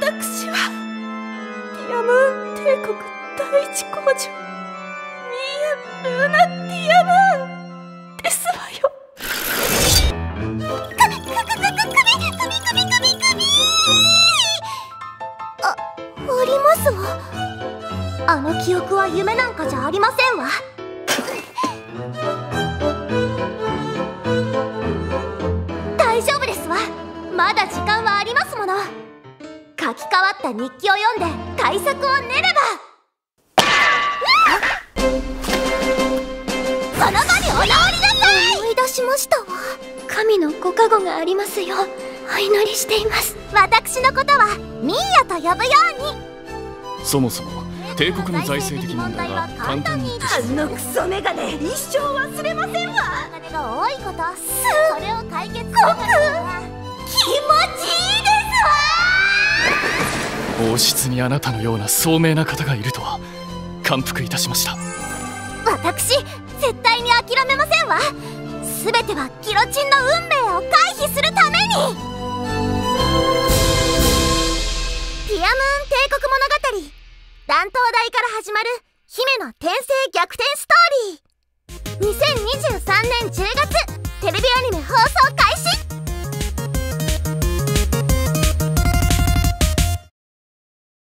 私はディアムーン帝国第一工場ミーア・ルーナ・ディアムーンですわよ。カビカビカビカビカビカビカビカビあ、ありますわあの記憶は夢なんかじゃありませんわ大丈夫ですわまだ時間はありますもの書き換わった日記を読んで対策を練れば。その場にお直りなさい。思い出しましたわ。神のご加護がありますよ。お祈りしています。私のことはミーヤと呼ぶように。そもそも帝国の財政的問題は簡単に。あのクソメガネ一生忘れませんわ。お金が多いことすそれを解決するから気持王室にあなたのような聡明な方がいるとは感服いたしました。私絶対に諦めませんわ。全てはギロチンの運命を回避するために。ティアムーン帝国物語。断頭台から始まる姫の転生逆転ストーリー。2023年10月テレビアニメ放送開